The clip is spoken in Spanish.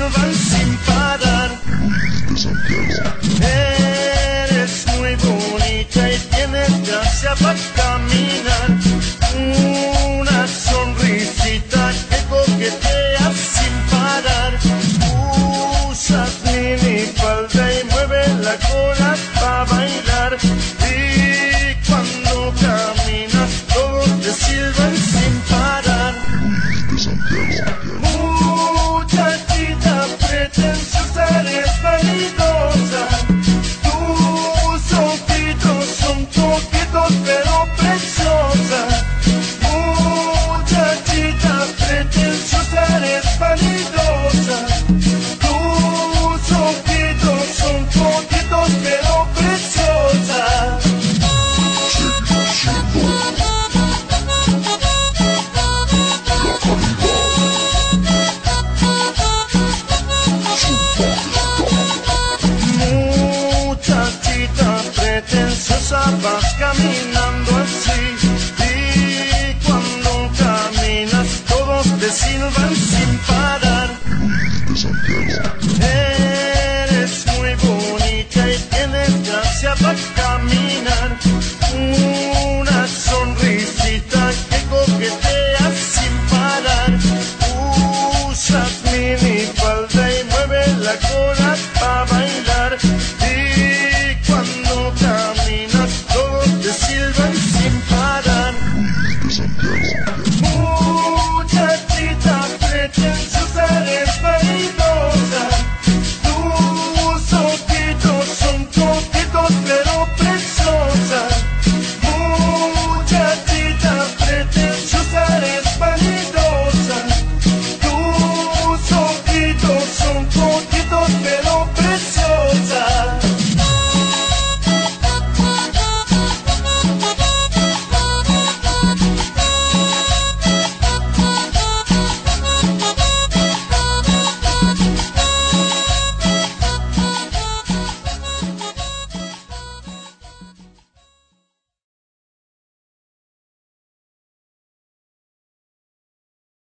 Van sin parar. Eres muy bonita y tienes gracia para caminar. Una sonrisita que coquetea sin parar. Usas mini falda y mueve la cola para bailar. Y cuando caminas todo te silba. Vas caminando